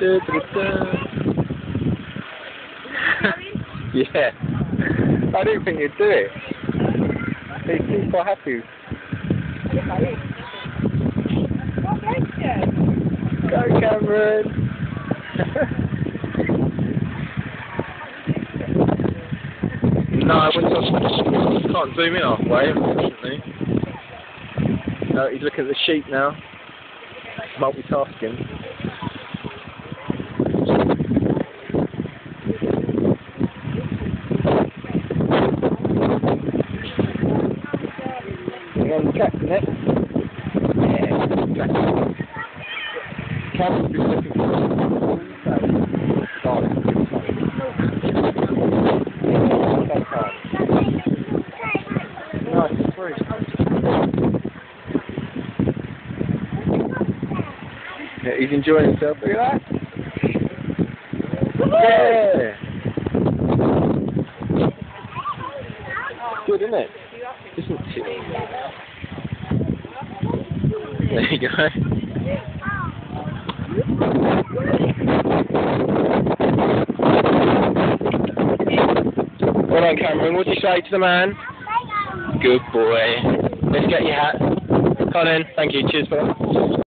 Da, da, da. yeah. I didn't think you'd do it. He seems quite happy. Go, Cameron! no, I went to Can't zoom in halfway, unfortunately. No, he's looking at the sheep now. Multitasking. On, tracking it. Yeah, tracking Cameron's been looking for Nice, free. Yeah, he's enjoying himself. Look at that. Yeah. Good, isn't it? Isn't it? There you go. Well done, Cameron. What do you say to the man? Good boy. Let's get your hat. Colin, thank you. Cheers, brother.